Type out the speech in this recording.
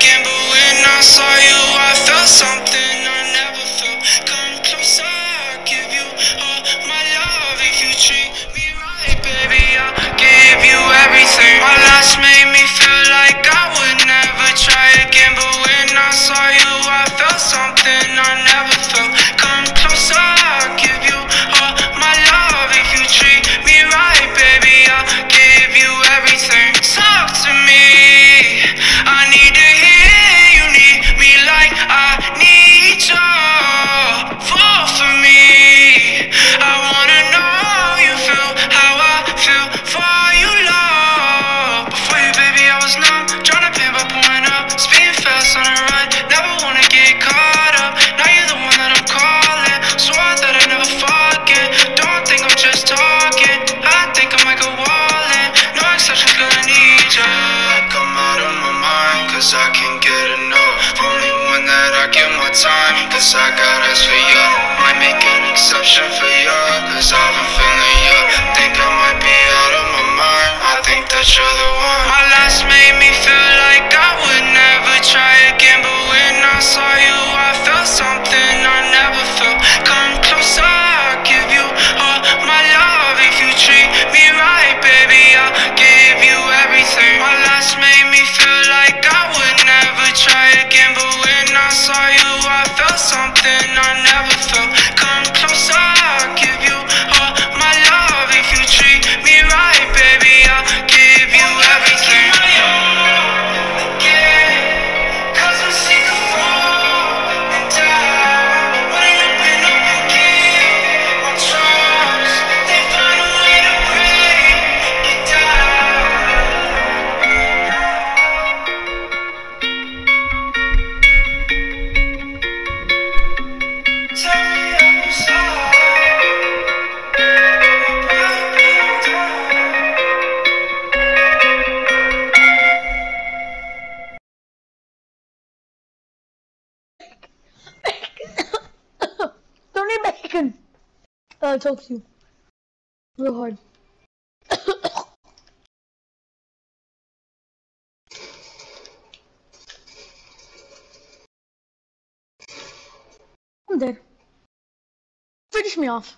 but when I saw you, I felt something. cause I can't get enough. Only one that I give my time, cause I got eyes for ya. Might make an exception for ya, cause I've been can uh, talk to you real hard. I'm dead. Finish me off.